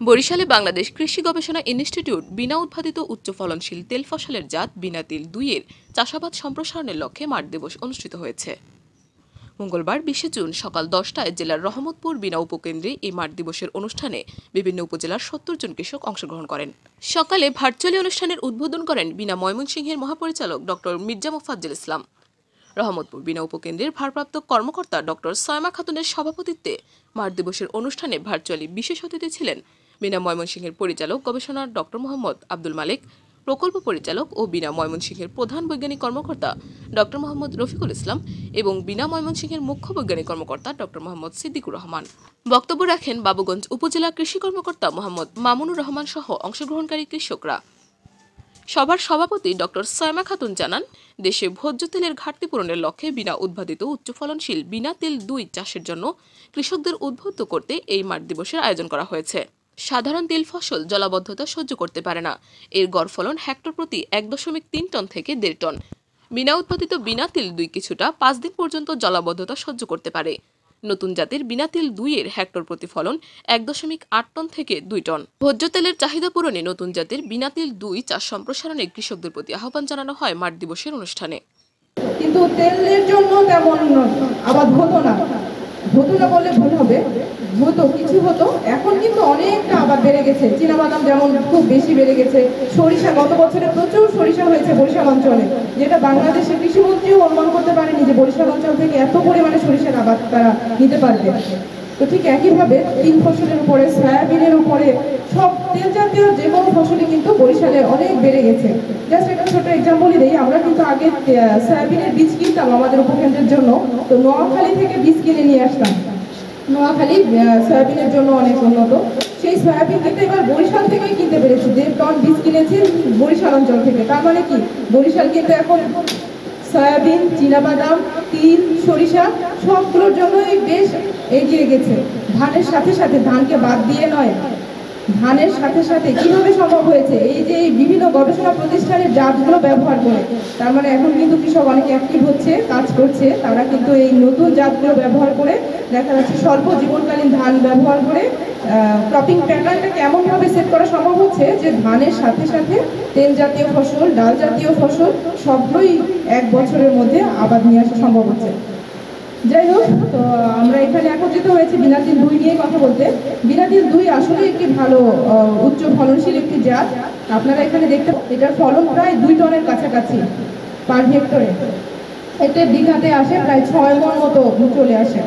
বরিশালে বাংলাদেশ কৃষি গবেষণা ইনস্টিটিউট বিনা উৎপাদিত উচ্চ ফলনশীল তেল ফসলের জাত বিনা তিল দুইয়ের চাষাবাদ সম্প্রসারণের লক্ষ্যে মাঠ দিবস অনুষ্ঠিত হয়েছে। মঙ্গলবার বিশে জুন সকাল দশটায় জেলার রহমতপুর বিনা উপকেন্দ্রে এই মাঠ দিবসের অনুষ্ঠানে বিভিন্ন উপজেলার সত্তর জন কৃষক অংশগ্রহণ করেন। সকালে ভার্চুয়ালি অনুষ্ঠানের উদ্বোধন করেন বিনা ময়মনসিংহের মহাপরিচালক ডক্টর মির্জা মোফাজ্জল ইসলাম। রহমতপুর বিনা উপকেন্দ্রের ভারপ্রাপ্ত কর্মকর্তা ডক্টর সয়মা খাতুনের সভাপতিত্বে মাঠ দিবসের অনুষ্ঠানে ভার্চুয়ালি বিশেষ অতিথি ছিলেন বিনা ময়মনসিংহের পরিচালক গবেষণা ডক্টর মোহাম্মদ আব্দুল মালিক, প্রকল্প পরিচালক ও বিনা ময়মনসিংহের প্রধান বৈজ্ঞানিক কর্মকর্তা ডক্টর মোহাম্মদ রফিকুল ইসলাম এবং বিনা ময়মনসিংহের মুখ্য বৈজ্ঞানিক কর্মকর্তা ডক্টর মোহাম্মদ সিদ্দিকুর রহমান। বক্তব্য রাখেন বাবুগঞ্জ উপজেলা কৃষি কর্মকর্তা মোহাম্মদ মামুনুর রহমান সহ অংশগ্রহণকারী কৃষকরা। সভার সভাপতি ডক্টর সয়মা খাতুন জানান, দেশে ভোজ্য তেলের ঘাটতি পূরণের লক্ষ্যে বিনা উদ্ভাদিত উচ্চ ফলনশীল বিনা তেল দুই চাষের জন্য কৃষকদের উদ্বুদ্ধ করতে এই মাঠ দিবসের আয়োজন করা হয়েছে। সাধারণ তেল ফসল জলাবদ্ধতা সহ্য করতে পারে না। এর গড় ফলন হেক্টর প্রতি এক দশমিক তিন টন থেকে দেড় টন। বিনা উৎপাদিত বিনা তিল দুই কিছুটা পাঁচ দিন পর্যন্ত জলাবদ্ধতা সহ্য করতে পারে। নতুন জাতের বিনা তেল দুইয়ের হেক্টর প্রতি ফলন এক দশমিক আট টন থেকে দুই টন। ভোজ্য তেলের চাহিদা পূরণে নতুন জাতের বিনা তেল দুই চাষ সম্প্রসারণে কৃষকদের প্রতি আহ্বান জানানো হয় মাঠ দিবসের অনুষ্ঠানে। কিন্তু তেলের জন্য তেমন আবাদ হতো না। হতো না বললে ভুল হবে। হতো কিছু হতো, এখন কিন্তু অনেকটা আবার বেড়ে গেছে। চীনাবাদাম যেমন খুব বেশি বেড়ে গেছে। সরিষা, গত বছরে প্রচুর সরিষা হয়েছে বরিশাল অঞ্চলে। যেটা বাংলাদেশের কৃষিমন্ত্রীও অনুমান করতে পারেনি যে বরিশাল অঞ্চল থেকে এত পরিমাণে সরিষার আবাদ তারা নিতে পারবে। তো ঠিক একইভাবে তিন ফসলের উপরে, সয়াবিনের উপরে, সব তেল জাতীয় যে কোনো ফসলই কিন্তু বরিশালে অনেক বেড়ে গেছে। জাস্ট একটা ছোট এক্সাম্পলই দিই, আমরা কিন্তু আগে সয়াবিনের বীজ কিনতাম আমাদের উপকেন্দ্রের জন্য। তো নোয়াখালী থেকে বীজ কিনে নিয়ে আসতাম। নোয়াখালী সয়াবিনের জন্য অনেক উন্নত। সেই সয়াবিন কিন্তু এবার বরিশাল থেকেই কিনতে পেরেছি। দেড় টন বীজ কিনেছি বরিশাল অঞ্চল থেকে। তার মানে কি? বরিশাল কিন্তু এখন সয়াবিন, চীনাবাদাম, তিল, সরিষা, সবগুলোর জন্যই বেশ এগিয়ে গেছে। ধানের সাথে সাথে ধানকে বাদ দিয়ে নয় ধানের সাথে সাথে কীভাবে সম্ভব হয়েছে? এই যে বিভিন্ন গবেষণা প্রতিষ্ঠানের জাতগুলো ব্যবহার করে, তার মানে এখন কিন্তু কৃষক অনেক অ্যাক্টিভ হচ্ছে, কাজ করছে, তারা কিন্তু এই নতুন জাতগুলো ব্যবহার করে দেখা যাচ্ছে স্বল্প জীবনকালীন ধান ব্যবহার করে ক্রপিং প্যাটার্নটা কেমনভাবে সেট করা সম্ভব হচ্ছে? যে ধানের সাথে সাথে তেল জাতীয় ফসল, ডাল জাতীয় ফসল সবগুলোই এক বছরের মধ্যে আবাদ নিয়ে আসা সম্ভব হচ্ছে। যাই হোক, তো আমরা এখানে একত্রিত হয়েছি বিনাতিল দুই নিয়ে কথা বলতে। বিনাতিল দুই আসলে একটি ভালো উচ্চ ফলনশীল একটি জাত। আপনারা এখানে দেখতে এটার ফলন প্রায় দুই টনের কাছাকাছি পার হেক্টরে। এতে বিঘাতে আসে প্রায় ছয় মন মতো চলে আসে।